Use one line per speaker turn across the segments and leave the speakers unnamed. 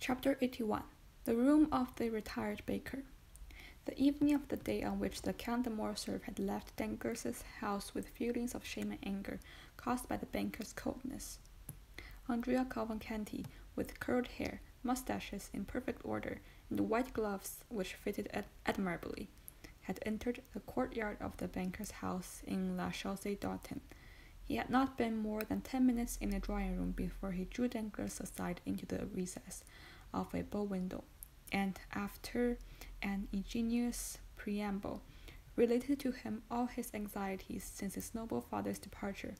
Chapter 81 The Room of the Retired Baker. The evening of the day on which the Count de Morcerf had left Danglars' house with feelings of shame and anger caused by the banker's coldness, Andrea Cavalcanti, with curled hair, mustaches in perfect order, and white gloves which fitted ad- admirably, had entered the courtyard of the banker's house in La Chaussée d'Antin. He had not been more than ten minutes in the drawing room before he drew Danglars aside into the recess of a bow window, and after an ingenious preamble, related to him all his anxieties since his noble father's departure.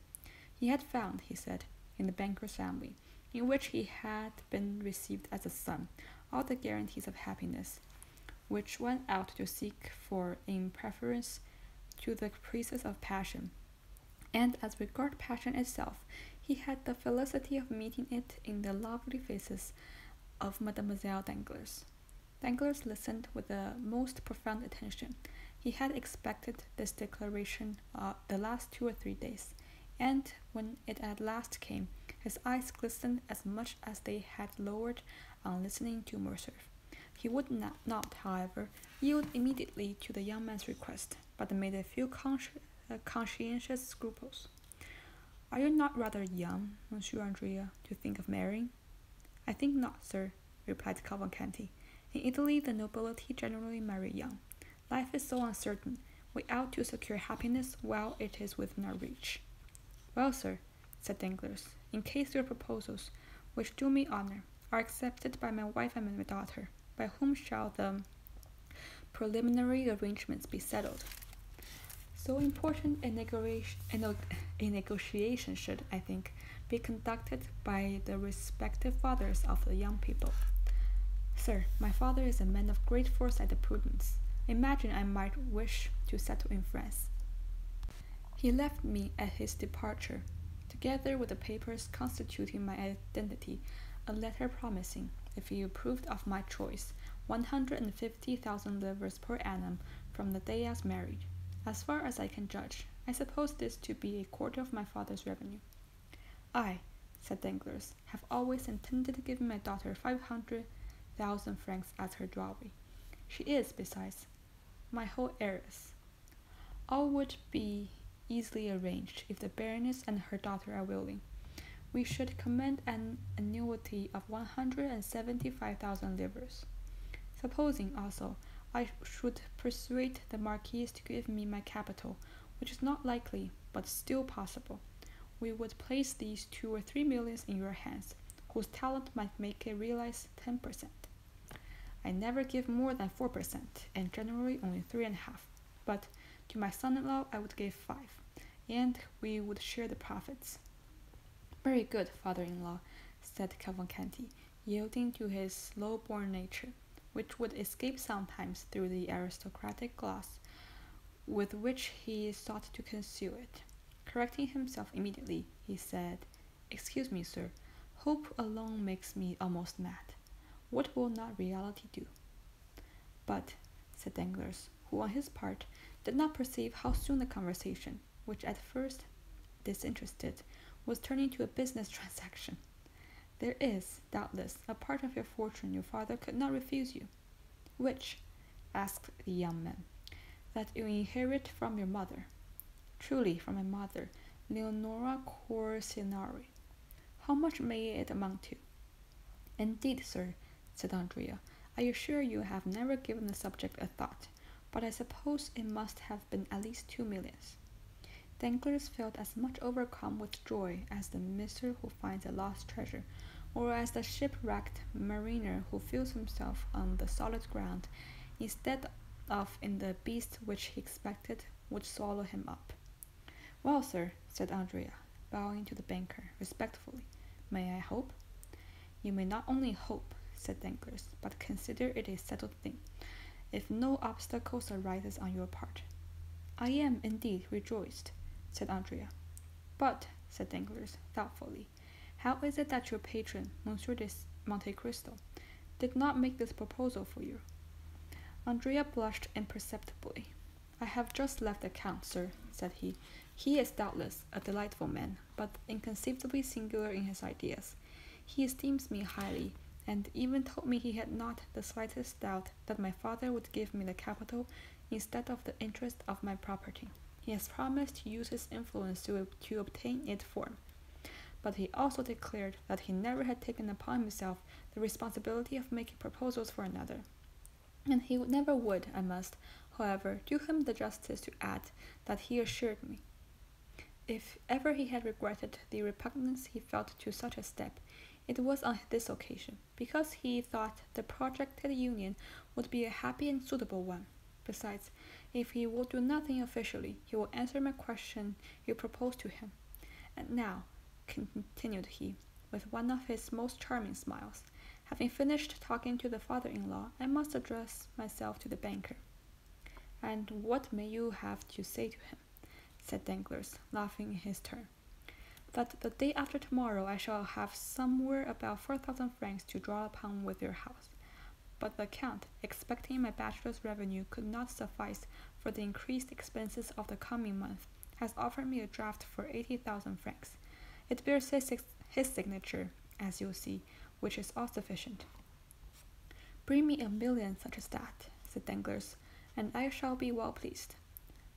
He had found, he said, in the banker's family, in which he had been received as a son, all the guarantees of happiness, which went out to seek for in preference to the caprices of passion and as regard passion itself, he had the felicity of meeting it in the lovely faces of Mademoiselle Danglars. Danglars listened with the most profound attention. He had expected this declaration uh, the last two or three days, and when it at last came, his eyes glistened as much as they had lowered on listening to Morcerf. He would not, not, however, yield immediately to the young man's request, but made a few conscious conscientious scruples. Are you not rather young, Monsieur Andrea, to think of marrying? I think not, sir, replied Cavalcanti. In Italy, the nobility generally marry young. Life is so uncertain. We ought to secure happiness while it is within our reach. Well, sir, said Danglars, in case your proposals, which do me honor, are accepted by my wife and my daughter, by whom shall the preliminary arrangements be settled? So important a negotiation, a negotiation should, I think, be conducted by the respective fathers of the young people. Sir, my father is a man of great foresight and prudence. Imagine I might wish to settle in France. He left me at his departure, together with the papers constituting my identity, a letter promising, if he approved of my choice, one hundred and fifty thousand livres per annum from the day I was married. As far as I can judge, I suppose this to be a quarter of my father's revenue. I, said Danglars, have always intended to give my daughter five hundred thousand francs as her dowry. She is, besides, my whole heiress. All would be easily arranged if the Baroness and her daughter are willing. We should command an annuity of one hundred and seventy-five thousand livres. Supposing, also, I should persuade the Marquise to give me my capital, which is not likely, but still possible. We would place these two or three millions in your hands, whose talent might make it realize ten per cent. I never give more than four per cent, and generally only three and a half. But to my son-in-law I would give five, and we would share the profits. Very good, father-in-law, said Cavalcanti, yielding to his low-born nature which would escape sometimes through the aristocratic gloss with which he sought to conceal it. Correcting himself immediately, he said, Excuse me, sir, hope alone makes me almost mad. What will not reality do? But, said Danglars, who on his part did not perceive how soon the conversation, which at first disinterested, was turning to a business transaction. There is, doubtless, a part of your fortune your father could not refuse you. Which? asked the young man. That you inherit from your mother. Truly, from my mother, Leonora Corsinari. How much may it amount to? Indeed, sir, said Andrea, I assure you have never given the subject a thought, but I suppose it must have been at least two millions. Danglars felt as much overcome with joy as the miser who finds a lost treasure, or as the shipwrecked mariner who feels himself on the solid ground instead of in the beast which he expected would swallow him up. Well, sir, said Andrea, bowing to the banker respectfully, may I hope? You may not only hope, said Danglars, but consider it a settled thing, if no obstacles arises on your part. I am, indeed, rejoiced, said Andrea. But, said Danglars, thoughtfully, how is it that your patron, Monsieur de Monte Cristo, did not make this proposal for you? Andrea blushed imperceptibly. I have just left the count, sir, said he. He is doubtless a delightful man, but inconceivably singular in his ideas. He esteems me highly, and even told me he had not the slightest doubt that my father would give me the capital instead of the interest of my property. He has promised to use his influence to, to obtain it for. But he also declared that he never had taken upon himself the responsibility of making proposals for another. And he never would, I must, however, do him the justice to add that he assured me if ever he had regretted the repugnance he felt to such a step, it was on this occasion, because he thought the projected union would be a happy and suitable one. Besides, if he will do nothing officially, he will answer my question you proposed to him. And now, continued he, with one of his most charming smiles, having finished talking to the father in law, I must address myself to the banker. And what may you have to say to him? said Danglars, laughing in his turn. That the day after tomorrow I shall have somewhere about four thousand francs to draw upon with your house. But the Count, expecting my bachelor's revenue could not suffice for the increased expenses of the coming month, has offered me a draft for eighty thousand francs. It bears his, his signature, as you'll see, which is all sufficient. Bring me a million such as that, said Danglars, and I shall be well pleased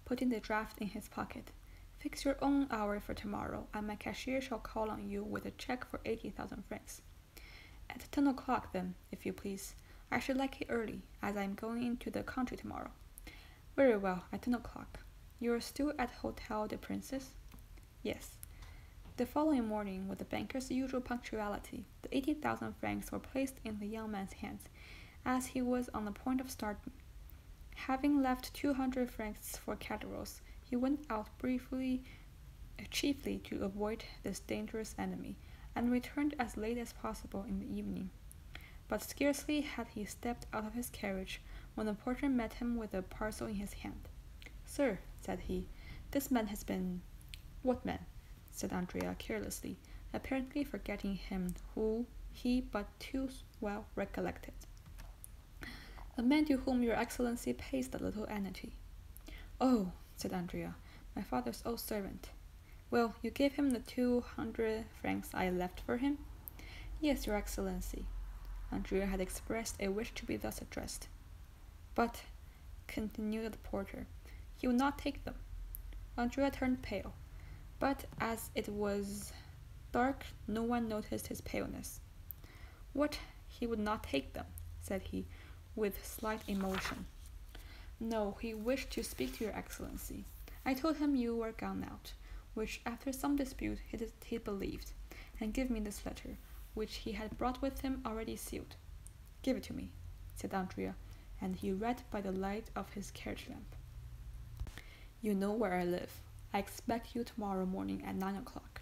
putting the draft in his pocket. Fix your own hour for tomorrow, and my cashier shall call on you with a check for eighty thousand francs. At ten o'clock, then, if you please. I should like it early, as I am going into the country tomorrow. Very well, at ten o'clock. You are still at Hotel de Princess? Yes. The following morning, with the banker's usual punctuality, the eighty thousand francs were placed in the young man's hands, as he was on the point of starting. Having left two hundred francs for Caderousse, he went out briefly, uh, chiefly to avoid this dangerous enemy, and returned as late as possible in the evening. But scarcely had he stepped out of his carriage when the porter met him with a parcel in his hand. Sir, said he, this man has been. What man? said Andrea carelessly, apparently forgetting him who he but too well recollected. A man to whom your excellency pays the little annuity. Oh, said Andrea, my father's old servant. Well, you gave him the two hundred francs I left for him? Yes, your excellency. Andrea had expressed a wish to be thus addressed. But, continued the porter, he would not take them. Andrea turned pale, but as it was dark, no one noticed his paleness. What, he would not take them, said he, with slight emotion. No, he wished to speak to your excellency. I told him you were gone out, which after some dispute he, he believed, and gave me this letter, which he had brought with him already sealed. Give it to me, said Andrea, and he read by the light of his carriage lamp. You know where I live. I expect you tomorrow morning at nine o'clock.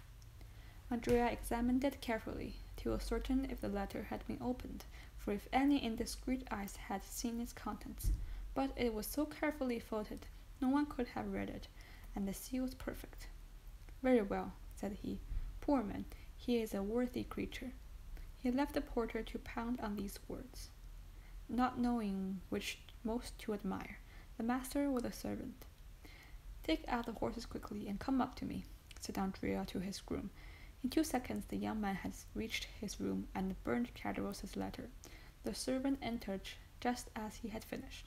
Andrea examined it carefully to ascertain if the letter had been opened, for if any indiscreet eyes had seen its contents, but it was so carefully folded no one could have read it, and the seal was perfect. Very well, said he. Poor man, he is a worthy creature. He left the porter to pound on these words. Not knowing which most to admire, the master or the servant. Take out the horses quickly and come up to me, said Andrea to his groom, in two seconds the young man had reached his room and burned Caderousse's letter. The servant entered just as he had finished.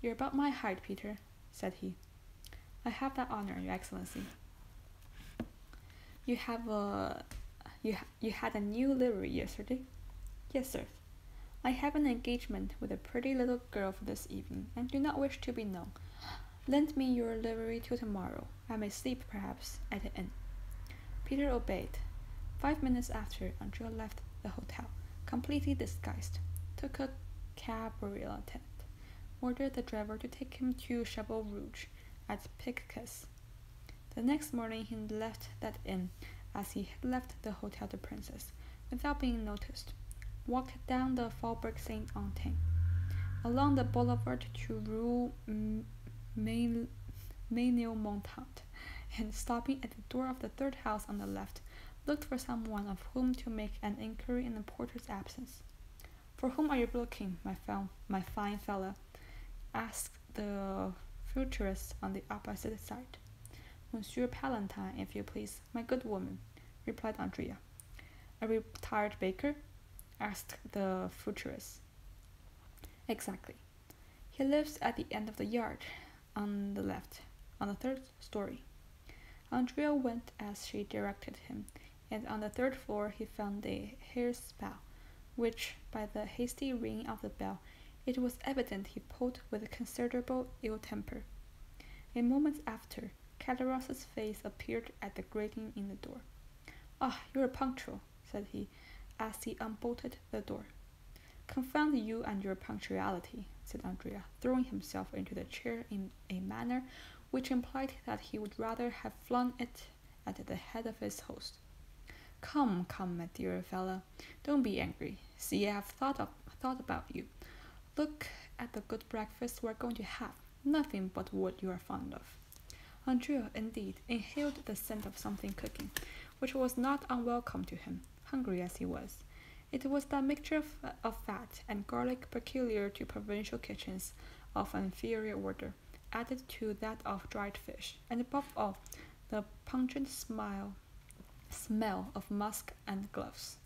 You're about my height, Peter, said he. I have that honor, Your Excellency. You have a you you had a new livery yesterday? Yes, sir. I have an engagement with a pretty little girl for this evening, and do not wish to be known. Lend me your livery till tomorrow. I may sleep, perhaps, at the inn. Peter obeyed. Five minutes after, Andrea left the hotel, completely disguised, took a cabriolet, ordered the driver to take him to Chapeau Rouge at Picpus. The next morning he left that inn, as he left the Hotel de Princess, without being noticed, walked down the Faubourg Saint Antoine, along the boulevard to Rue Ménilmontant, and stopping at the door of the third house on the left, looked for someone of whom to make an inquiry in the porter's absence. For whom are you looking, my, my fine fellow? asked the futurist on the opposite side. Monsieur Pailletin, if you please, my good woman, replied Andrea. A retired baker? asked the futurist. Exactly. He lives at the end of the yard, on the left, on the third story. Andrea went as she directed him, and on the third floor he found a hair's spout, which, by the hasty ringing of the bell, it was evident he pulled with considerable ill temper. A moment after, Caderousse's face appeared at the grating in the door. Ah, you're punctual, said he, as he unbolted the door. Confound you and your punctuality, said Andrea, throwing himself into the chair in a manner which implied that he would rather have flung it at the head of his host. Come, come, my dear fellow, don't be angry. See, I have thought of thought about you. Look at the good breakfast we're going to have. Nothing but what you are fond of. Andrea, indeed, inhaled the scent of something cooking, which was not unwelcome to him, hungry as he was. It was that mixture of, of fat and garlic peculiar to provincial kitchens of an inferior order, added to that of dried fish, and above all, the pungent smile, smell of musk and gloves.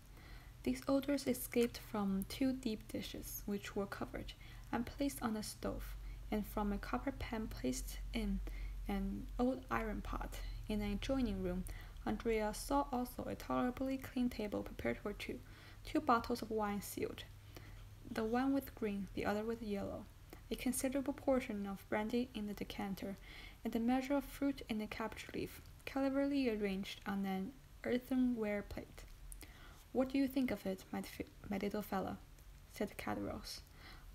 These odors escaped from two deep dishes, which were covered and placed on a stove, and from a copper pan placed in an old iron pot. In an adjoining room, Andrea saw also a tolerably clean table prepared for two, two bottles of wine sealed, the one with green, the other with yellow, a considerable portion of brandy in the decanter, and a measure of fruit in a cabbage leaf, cleverly arranged on an earthenware plate. What do you think of it, my, my little fellow? said Caderousse.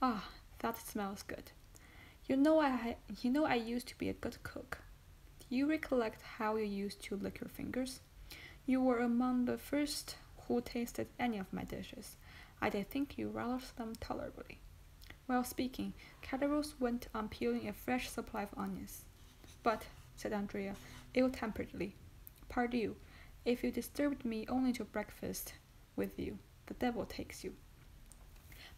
Ah, that smells good. You know I you know I used to be a good cook. Do you recollect how you used to lick your fingers? You were among the first who tasted any of my dishes. I did think you relished them tolerably. While speaking, Caderousse went on peeling a fresh supply of onions. But, said Andrea, ill-temperedly, pardieu, if you disturbed me only to breakfast with you, the devil takes you.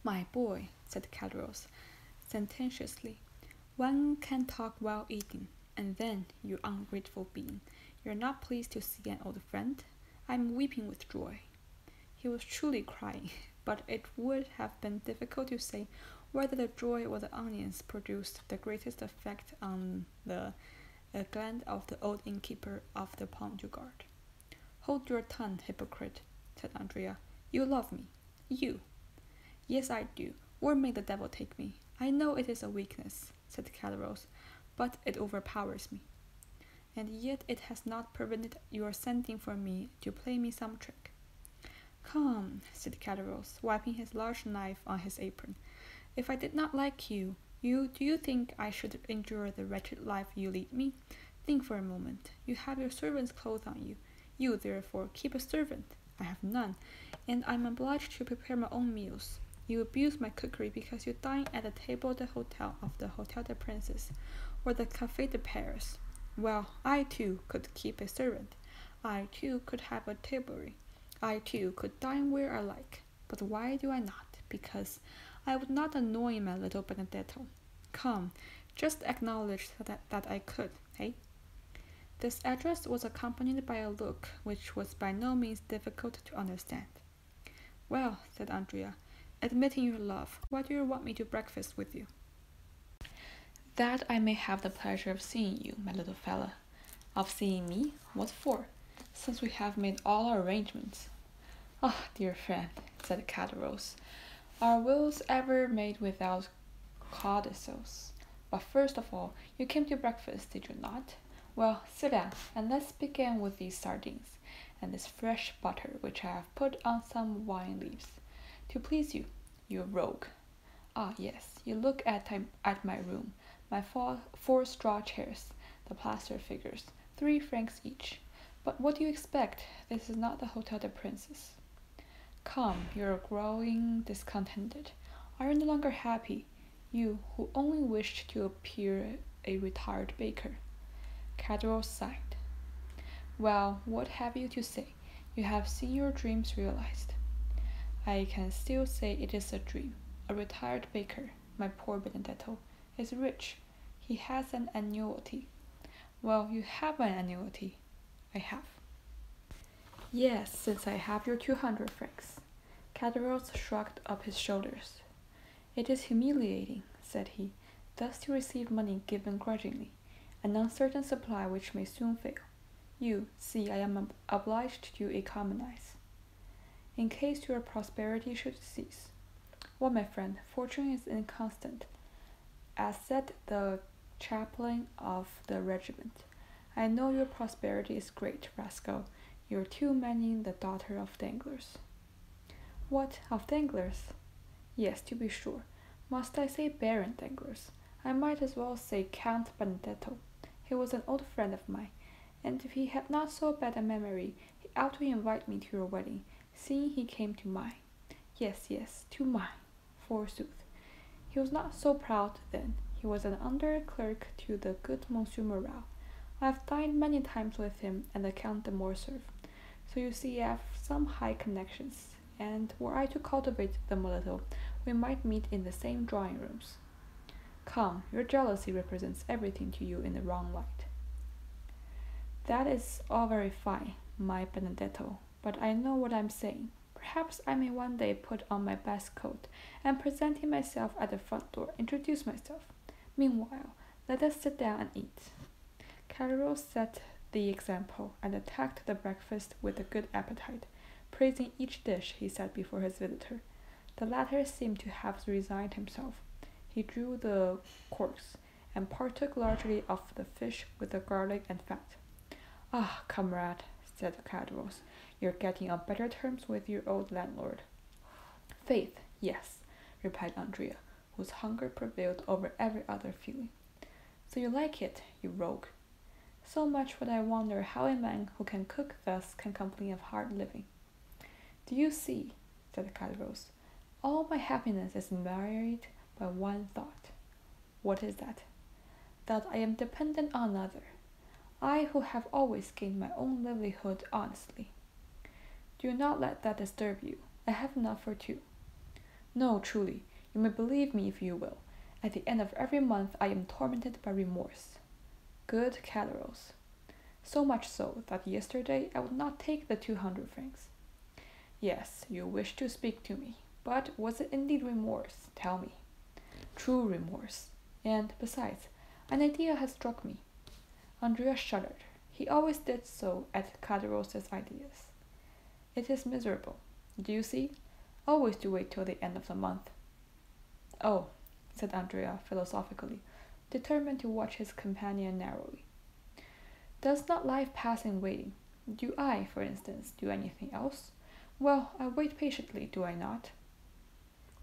My boy, said Caderousse, sententiously, one can talk while eating, and then, you ungrateful being, you're not pleased to see an old friend? I'm weeping with joy. He was truly crying, but it would have been difficult to say whether the joy or the onions produced the greatest effect on the uh, gland of the old innkeeper of the Pont du Gard. Hold your tongue, hypocrite, said Andrea. You love me. You. Yes, I do. Or may the devil take me. I know it is a weakness, said Caderousse, but it overpowers me. And yet it has not prevented your sending for me to play me some trick. Come, said Caderousse, wiping his large knife on his apron. If I did not like you, you do you think I should endure the wretched life you lead me? Think for a moment. You have your servant's clothes on you. You, therefore, keep a servant. I have none, and I am obliged to prepare my own meals. You abuse my cookery because you dine at the table the hotel of the Hotel des Princes or the Café de Paris. Well, I too could keep a servant. I too could have a tilbury. I too could dine where I like. But why do I not? Because I would not annoy my little Benedetto. Come, just acknowledge that, that I could, hey? This address was accompanied by a look which was by no means difficult to understand. Well, said Andrea, admitting your love, why do you want me to breakfast with you? That I may have the pleasure of seeing you, my little fellow. Of seeing me? What for? Since we have made all our arrangements. Ah, oh, dear friend, said Caderousse, are wills ever made without codicils? But first of all, you came to breakfast, did you not? Well, sit down, and let's begin with these sardines, and this fresh butter which I have put on some wine leaves. To please you, you rogue. Ah, yes, you look at, at my room, my four, four straw chairs, the plaster figures, three francs each. But what do you expect? This is not the Hotel de Princes. Come, you're growing discontented. Are you no longer happy? You, who only wished to appear a retired baker. Caderousse sighed. Well, what have you to say? You have seen your dreams realized. I can still say it is a dream. A retired baker, my poor Benedetto, is rich. He has an annuity. Well, you have an annuity. I have. Yes, since I have your 200 francs. Caderousse shrugged up his shoulders. It is humiliating, said he, thus to receive money given grudgingly, an uncertain supply which may soon fail. You see, I am obliged to economize. In case your prosperity should cease. Well, my friend, fortune is inconstant, as said the chaplain of the regiment. I know your prosperity is great, rascal. You're too many the daughter of Danglars. What, of Danglars? Yes, to be sure. Must I say Baron Danglars? I might as well say Count Benedetto. He was an old friend of mine, and if he had not so bad a memory, he ought to invite me to your wedding, seeing he came to mine. Yes, yes, to mine, forsooth. He was not so proud then. He was an under clerk to the good Monsieur Morel. I have dined many times with him and the Count de Morcerf. So you see I have some high connections, and were I to cultivate them a little, we might meet in the same drawing rooms. Come, your jealousy represents everything to you in the wrong light. That is all very fine, my Benedetto, but I know what I'm saying. Perhaps I may one day put on my best coat and presenting myself at the front door, introduce myself. Meanwhile, let us sit down and eat. Caderousse set the example and attacked the breakfast with a good appetite, praising each dish he set before his visitor. The latter seemed to have resigned himself. He drew the corks, and partook largely of the fish with the garlic and fat. Ah, comrade, said Caderousse, you're getting on better terms with your old landlord. Faith, yes, replied Andrea, whose hunger prevailed over every other feeling. So you like it, you rogue. So much would I wonder how a man who can cook thus can complain of hard living. Do you see, said Caderousse, all my happiness is married by one thought. What is that? That I am dependent on another. I who have always gained my own livelihood honestly. Do not let that disturb you. I have enough for two. No, truly, you may believe me if you will. At the end of every month I am tormented by remorse. Good Caderousse. So much so that yesterday I would not take the two hundred francs. Yes, you wish to speak to me. But was it indeed remorse? Tell me. True remorse. And besides, an idea has struck me. Andrea shuddered. He always did so at Caderousse's ideas. It is miserable. Do you see? Always to wait till the end of the month. Oh, said Andrea philosophically, determined to watch his companion narrowly. Does not life pass in waiting? Do I, for instance, do anything else? Well, I wait patiently, do I not?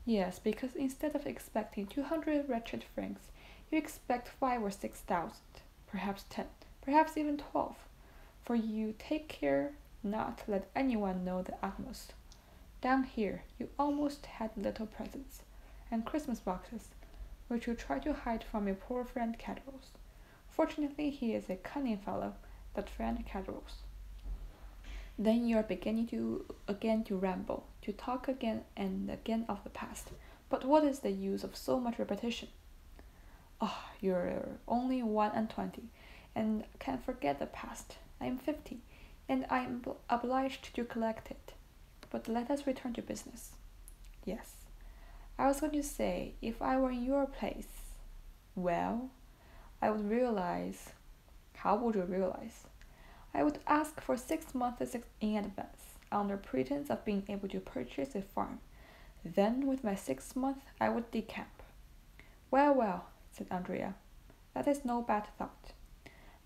Yes, because instead of expecting two hundred wretched francs, you expect five or six thousand, perhaps ten, perhaps even twelve, for you take care not let anyone know the utmost. Down here, you almost had little presents, and Christmas boxes, which you try to hide from your poor friend Caderousse. Fortunately, he is a cunning fellow, that friend Caderousse. Then you are beginning to again to ramble, to talk again and again of the past. But what is the use of so much repetition? Ah, oh, you're only one and twenty, and can forget the past. I am fifty, and I am obliged to collect it. But let us return to business. Yes, I was going to say, if I were in your place, well, I would realize. How would you realize? I would ask for six months in advance, under pretense of being able to purchase a farm. Then, with my six months, I would decamp. Well, well, said Andrea, that is no bad thought.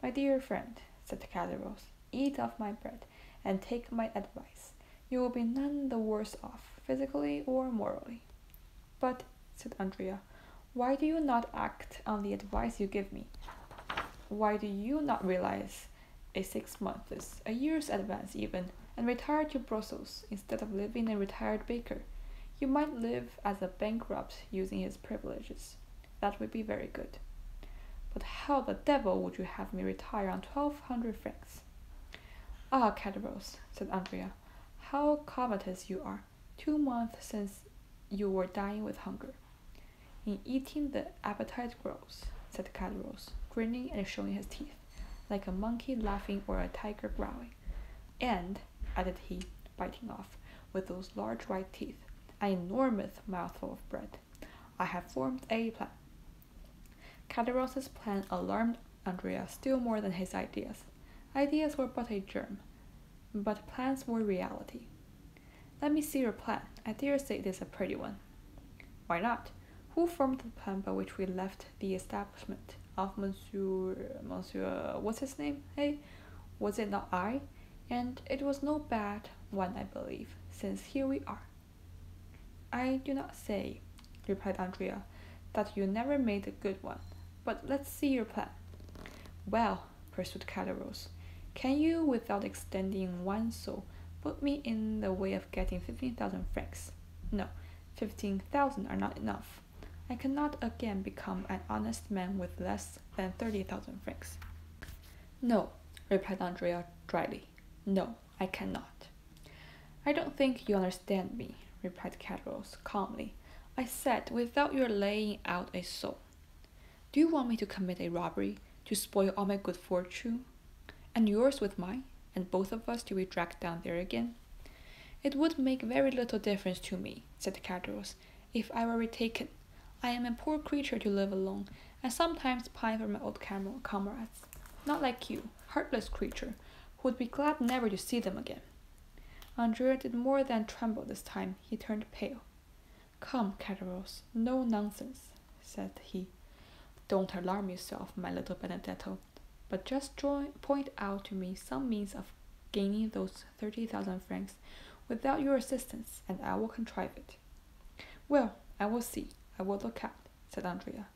My dear friend, said Caderousse, eat of my bread, and take my advice. You will be none the worse off, physically or morally. But, said Andrea, why do you not act on the advice you give me? Why do you not realize a six months, a year's advance even, and retire to Brussels instead of living a retired baker. You might live as a bankrupt using his privileges. That would be very good. But how the devil would you have me retire on twelve hundred francs? Ah, Caderousse, said Andrea, how covetous you are. Two months since you were dying with hunger. In eating the appetite grows, said Caderousse, grinning and showing his teeth like a monkey laughing or a tiger growling. And, added he, biting off, with those large white teeth, an enormous mouthful of bread. I have formed a plan. Caderousse's plan alarmed Andrea still more than his ideas. Ideas were but a germ, but plans were reality. Let me see your plan. I dare say it is a pretty one. Why not? Who formed the plan by which we left the establishment of Monsieur Monsieur what's his name? Hey? Was it not I? And it was no bad one I believe, since here we are. I do not say, replied Andrea, that you never made a good one, but let's see your plan. Well, pursued Caderousse, can you, without extending one soul, put me in the way of getting fifteen thousand francs? No, fifteen thousand are not enough. I cannot again become an honest man with less than thirty thousand francs. No, replied Andrea dryly. No, I cannot. I don't think you understand me, replied Caderousse calmly. I said without your laying out a soul. Do you want me to commit a robbery, to spoil all my good fortune, and yours with mine, and both of us to be dragged down there again? It would make very little difference to me, said Caderousse, if I were retaken. I am a poor creature to live alone, and sometimes pine for my old comrades. Not like you, heartless creature, who would be glad never to see them again. Andrea did more than tremble this time. He turned pale. Come, Caderousse, no nonsense, said he. Don't alarm yourself, my little Benedetto, but just join, point out to me some means of gaining those thirty thousand francs without your assistance, and I will contrive it. Well, I will see. I will look out, said Andrea.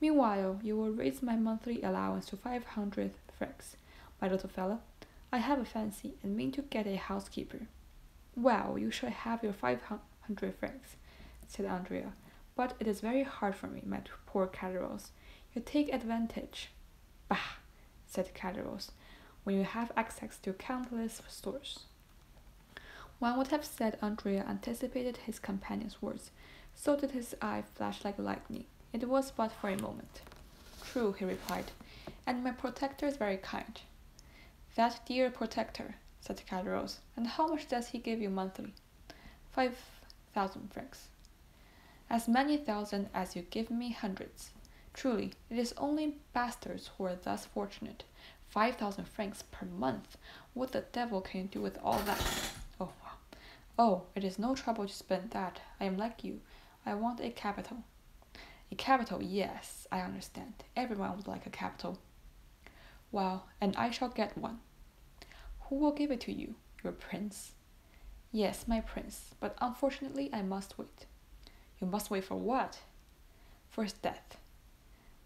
Meanwhile, you will raise my monthly allowance to five hundred francs, my little fellow. I have a fancy and mean to get a housekeeper. Well, you shall have your five hundred francs, said Andrea, but it is very hard for me, my poor Caderousse. You take advantage. Bah, said Caderousse, when you have access to countless stores. One would have said Andrea anticipated his companion's words, so did his eye flash like lightning. It was but for a moment. True, he replied, and my protector is very kind. That dear protector, said Caderousse. And how much does he give you monthly? Five thousand francs. As many thousand as you give me hundreds. Truly, it is only bastards who are thus fortunate. Five thousand francs per month. What the devil can you do with all that? Oh, oh, it is no trouble to spend that. I am like you. I want a capital. A capital, yes, I understand. Everyone would like a capital. Well, and I shall get one. Who will give it to you? Your prince? Yes, my prince, but unfortunately I must wait. You must wait for what? For his death.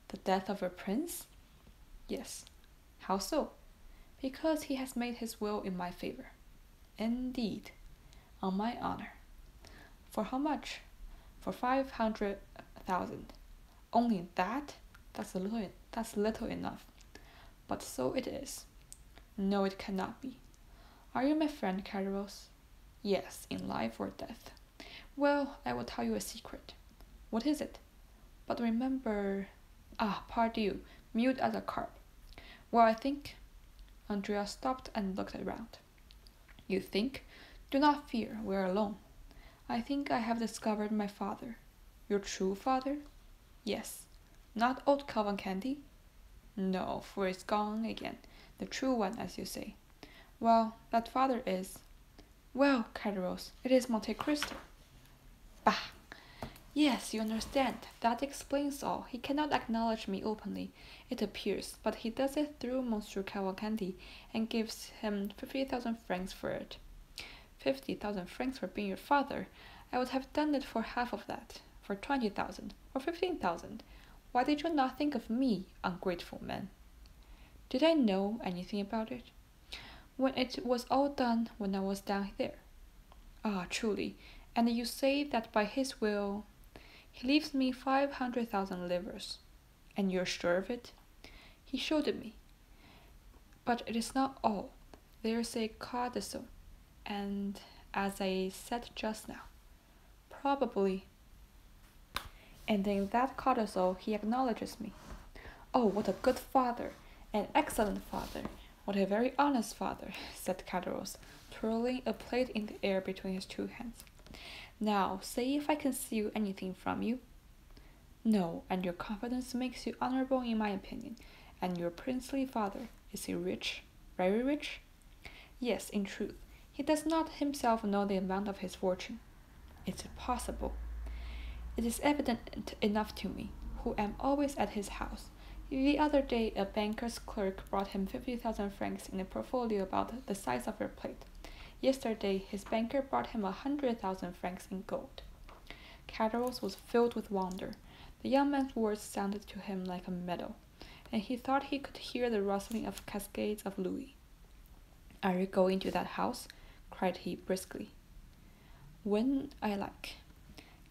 The death of a prince? Yes. How so? Because he has made his will in my favor. Indeed. On my honor. For how much? For five hundred thousand. Only that? That's a little that's little enough but so it is. No, it cannot be. Are you my friend, Caderousse? Yes, in life or death. Well, I will tell you a secret. What is it? But remember. Ah, pardieu, mute as a carp. Well, I think. Andrea stopped and looked around. You think? Do not fear, we are alone. I think I have discovered my father. Your true father? Yes. Not old Cavalcanti? No, for it's gone again, the true one, as you say. Well, that father is. Well, Caderousse, it is Monte Cristo. Bah! Yes, you understand. That explains all. He cannot acknowledge me openly, it appears, but he does it through Monsieur Cavalcanti and gives him fifty thousand francs for it. Fifty thousand francs for being your father. I would have done it for half of that, for twenty thousand, or fifteen thousand. Why did you not think of me, ungrateful man? Did I know anything about it? When it was all done when I was down there. Ah, truly, and you say that by his will he leaves me five hundred thousand livres. And you're sure of it? He showed it me. But it is not all. There's a codicil, and as I said just now, probably and in that codicil he acknowledges me. Oh, what a good father, an excellent father, What a very honest father, said Caderousse, twirling a plate in the air between his two hands. Now, say if I can steal anything from you. No, and your confidence makes you honorable in my opinion. And your princely father, is he rich? Very rich? Yes, in truth. He does not himself know the amount of his fortune. It's possible. It is evident enough to me, who am always at his house. The other day, a banker's clerk brought him 50,000 francs in a portfolio about the size of your plate. Yesterday, his banker brought him a 100,000 francs in gold. Caderousse was filled with wonder. The young man's words sounded to him like a medal, and he thought he could hear the rustling of cascades of louis. Are you going to that house? cried he briskly. When I like.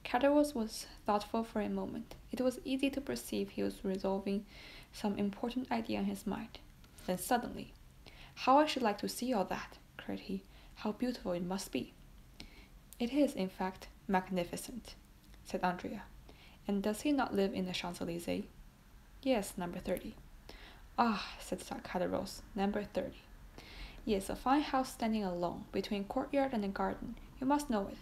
Caderousse was thoughtful for a moment. It was easy to perceive he was resolving some important idea in his mind. Then suddenly, How I should like to see all that, cried he. How beautiful it must be. It is, in fact, magnificent, said Andrea. And does he not live in the Champs Elysees? Yes, number 30. Ah, said Caderousse, number 30. Yes, a fine house standing alone, between courtyard and garden. You must know it.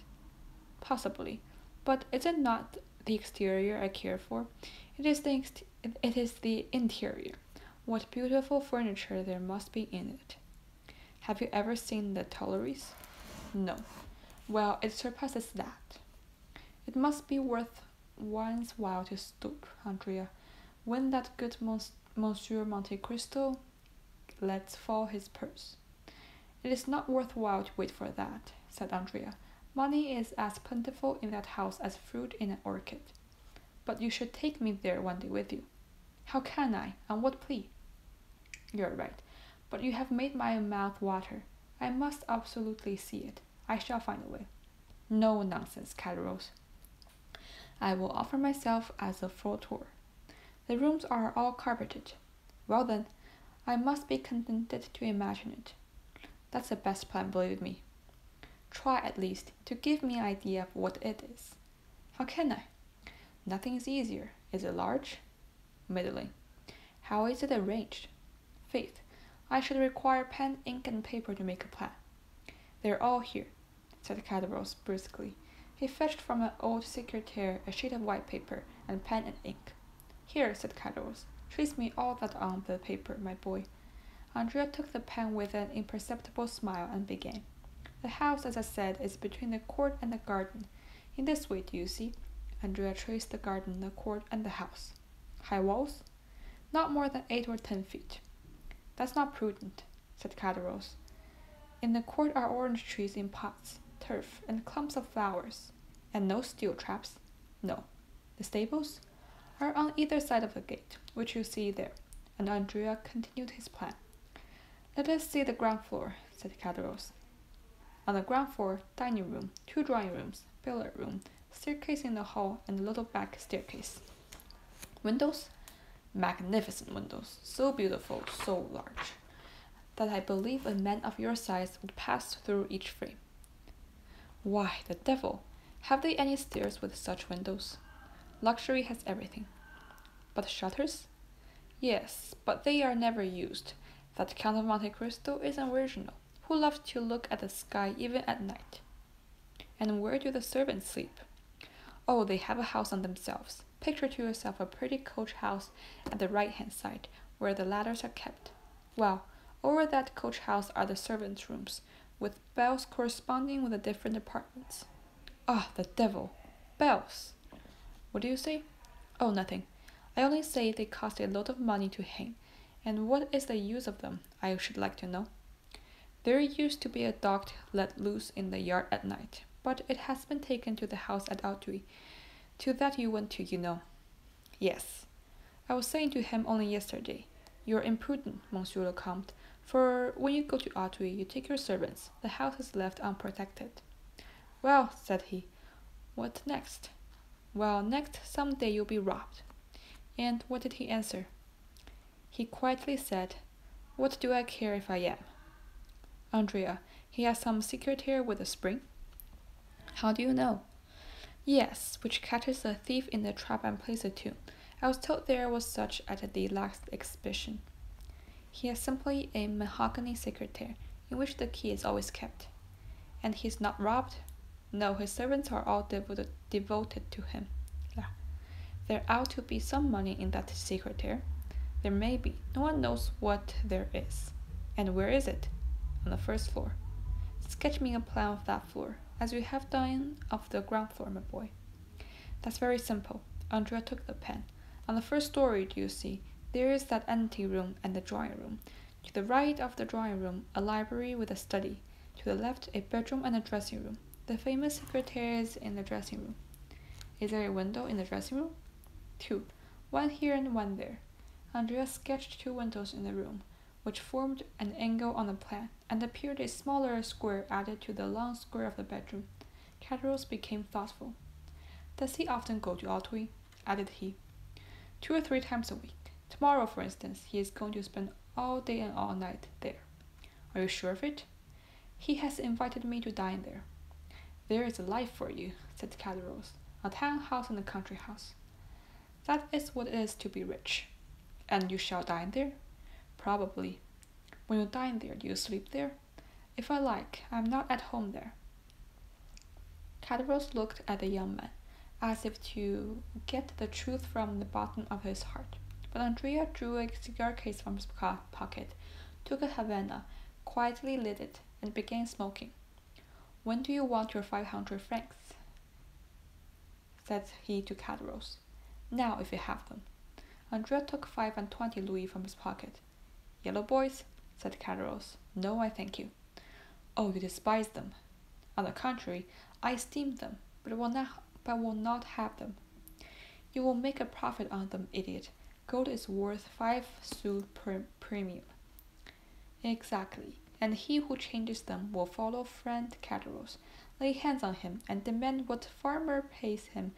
Possibly. But is it not the exterior I care for? It is the, it is the interior. What beautiful furniture there must be in it. Have you ever seen the Tuileries? No. Well, it surpasses that. It must be worth one's while to stoop, Andrea, when that good Monsieur Monte Cristo lets fall his purse. It is not worth while to wait for that, said Andrea. Money is as plentiful in that house as fruit in an orchard. But you should take me there one day with you. How can I? On what plea? You're right. But you have made my mouth water. I must absolutely see it. I shall find a way. No nonsense, Caderousse. I will offer myself as a full tour. The rooms are all carpeted. Well then, I must be contented to imagine it. That's the best plan, believe me. Try at least to give me an idea of what it is. How can I? Nothing is easier. Is it large? Middling. How is it arranged? Faith, I should require pen, ink, and paper to make a plan. They're all here, said Caderousse briskly. He fetched from an old secretaire a sheet of white paper and pen and ink. Here, said Caderousse, trace me all that on the paper, my boy. Andrea took the pen with an imperceptible smile and began. The house, as I said, is between the court and the garden. In this way, do you see? Andrea traced the garden, the court, and the house. High walls? Not more than eight or ten feet. That's not prudent, said Caderousse. In the court are orange trees in pots, turf, and clumps of flowers. And no steel traps? No. The stables? Are on either side of the gate, which you see there. And Andrea continued his plan. Let us see the ground floor, said Caderousse. On the ground floor, dining room, two drawing rooms, billiard room, staircase in the hall, and a little back staircase. Windows? Magnificent windows, so beautiful, so large, that I believe a man of your size would pass through each frame. Why, the devil! Have they any stairs with such windows? Luxury has everything. But shutters? Yes, but they are never used. That Count of Monte Cristo is an original, who loves to look at the sky even at night. And where do the servants sleep? Oh, they have a house on themselves. Picture to yourself a pretty coach house at the right hand side, where the ladders are kept. Well, over that coach house are the servants' rooms, with bells corresponding with the different apartments. Ah, the devil! Bells! What do you say? Oh, nothing. I only say they cost a lot of money to hang. And what is the use of them, I should like to know? There used to be a dog let loose in the yard at night, but it has been taken to the house at Auteuil, to that you went to, you know. Yes. I was saying to him only yesterday, You're imprudent, Monsieur le Comte, for when you go to Auteuil, you take your servants. The house is left unprotected. Well, said he, what next? Well, next, some day you'll be robbed. And what did he answer? He quietly said, What do I care if I am? Andrea, he has some secret here with a spring. How do you know? Yes, which catches a thief in the trap and plays it tune. I was told there was such at the last exhibition. He has simply a mahogany secretaire in which the key is always kept. And he's not robbed? No, his servants are all devoted, devoted to him. There ought to be some money in that secretaire. There may be. No one knows what there is. And where is it? On the first floor. Sketch me a plan of that floor, as we have done of the ground floor, my boy. That's very simple. Andrea took the pen. On the first story, do you see, there is that ante room and the drawing room. To the right of the drawing room, a library with a study. To the left, a bedroom and a dressing room. The famous secretary is in the dressing room. Is there a window in the dressing room? Two. One here and one there. Andrea sketched two windows in the room, which formed an angle on the plan, and appeared a smaller square added to the long square of the bedroom. Caderousse became thoughtful. Does he often go to Auteuil? added he. Two or three times a week. Tomorrow, for instance, he is going to spend all day and all night there. Are you sure of it? He has invited me to dine there. There is a life for you, said Caderousse. A town house and a country house. That is what it is to be rich. And you shall dine there? Probably. When you dine there, do you sleep there? If I like, I am not at home there. Caderousse looked at the young man, as if to get the truth from the bottom of his heart. But Andrea drew a cigar case from his pocket, took a Havana, quietly lit it, and began smoking. When do you want your five hundred francs? said he to Caderousse. Now, if you have them. Andrea took five and twenty louis from his pocket. Yellow boys? said Caderousse. No, I thank you. Oh, you despise them. On the contrary, I esteem them, but will not, but will not have them. You will make a profit on them, idiot. Gold is worth five sous per premium. Exactly, and he who changes them will follow friend Caderousse, lay hands on him, and demand what farmer pays him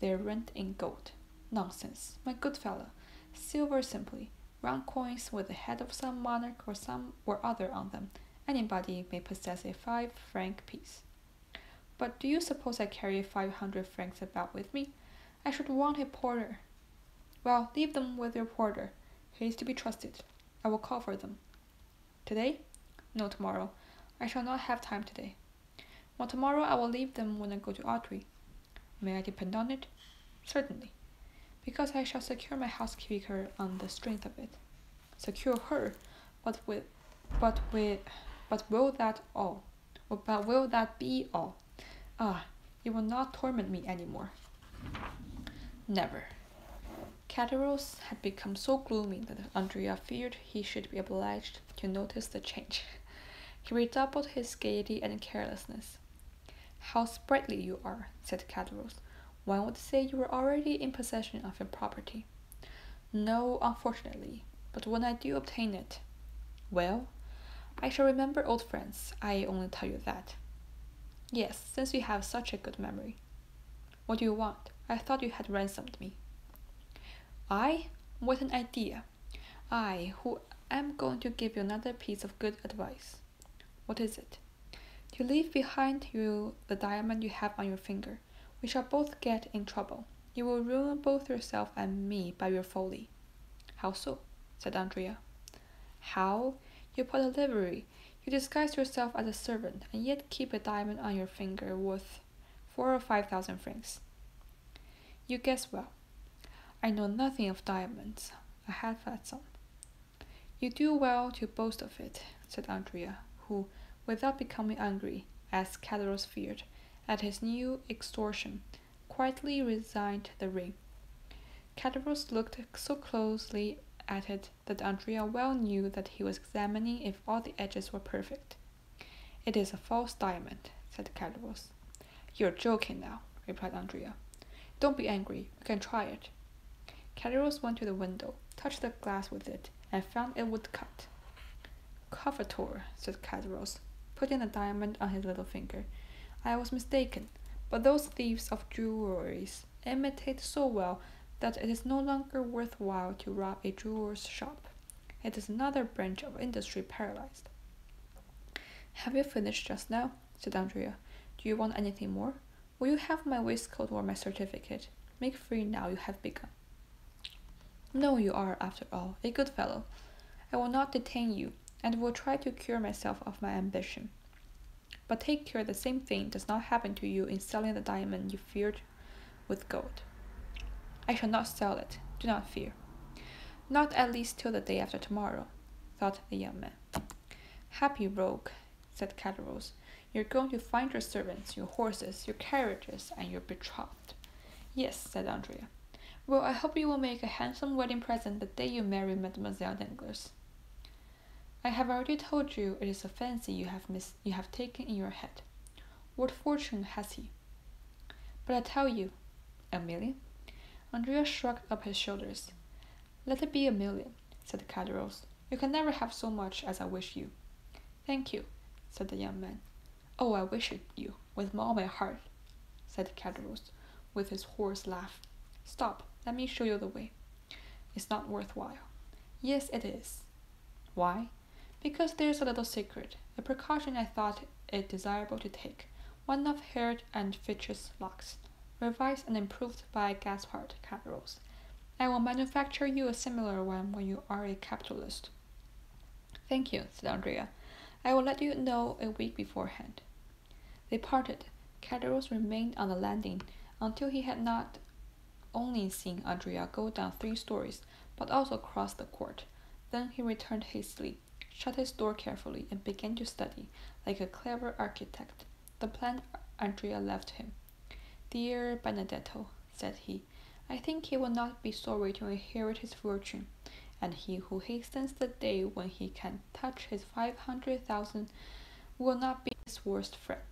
their rent in gold. Nonsense, my good fellow. Silver simply. Round coins with the head of some monarch or some or other on them. Anybody may possess a five franc piece. But do you suppose I carry five hundred francs about with me? I should want a porter. Well, leave them with your porter. He is to be trusted. I will call for them. Today? No, tomorrow. I shall not have time today. Well, tomorrow I will leave them when I go to Auteuil. May I depend on it? Certainly because I shall secure my housekeeper on the strength of it. Secure her, but with, but with, but will that all? But will that be all? Ah, you will not torment me any more. Never. Caderousse had become so gloomy that Andrea feared he should be obliged to notice the change. He redoubled his gaiety and carelessness. How sprightly you are, said Caderousse one would say you were already in possession of your property. No, unfortunately, but when I do obtain it, well, I shall remember old friends, I only tell you that. Yes, since you have such a good memory. What do you want? I thought you had ransomed me. I? What an idea! I, who am going to give you another piece of good advice. What is it? To leave behind you the diamond you have on your finger we shall both get in trouble. You will ruin both yourself and me by your folly. How so? said Andrea. How? You put a livery. You disguise yourself as a servant, and yet keep a diamond on your finger worth four or five thousand francs. You guess well. I know nothing of diamonds. I have had some. You do well to boast of it, said Andrea, who, without becoming angry, as Caderousse feared, at his new extortion, quietly resigned the ring. Caderousse looked so closely at it that Andrea well knew that he was examining if all the edges were perfect. It is a false diamond, said Caderousse. You're joking now, replied Andrea. Don't be angry, we can try it. Caderousse went to the window, touched the glass with it, and found it would cut. Confiteor, said Caderousse, putting the diamond on his little finger I was mistaken, but those thieves of jewelries imitate so well that it is no longer worth while to rob a jeweler's shop. It is another branch of industry paralyzed. Have you finished just now? said Andrea. Do you want anything more? Will you have my waistcoat or my certificate? Make free now you have begun. No, you are, after all, a good fellow. I will not detain you, and will try to cure myself of my ambition. But take care the same thing does not happen to you in selling the diamond you feared with gold. I shall not sell it, do not fear. Not at least till the day after tomorrow, thought the young man. Happy rogue, said Caderousse, You're going to find your servants, your horses, your carriages, and your betrothed. Yes, said Andrea. Well, I hope you will make a handsome wedding present the day you marry Mademoiselle Danglars. I have already told you it is a fancy you have mis- you have taken in your head. What fortune has he? But I tell you, a million? Andrea shrugged up his shoulders. Let it be a million, said Caderousse. You can never have so much as I wish you. Thank you, said the young man. Oh, I wish it you, with all my heart, said Caderousse, with his hoarse laugh. Stop, let me show you the way. It's not worthwhile. Yes, it is. Why? Because there's a little secret, a precaution I thought it desirable to take, one of Huret and Fichet's locks, revised and improved by Gaspard Caderousse. I will manufacture you a similar one when you are a capitalist. Thank you, said Andrea. I will let you know a week beforehand. They parted. Caderousse remained on the landing until he had not only seen Andrea go down three stories, but also cross the court. Then he returned hastily, shut his door carefully, and began to study, like a clever architect, the plan Andrea left him. Dear Benedetto, said he, I think he will not be sorry to inherit his fortune, and he who hastens the day when he can touch his five hundred thousand will not be his worst friend.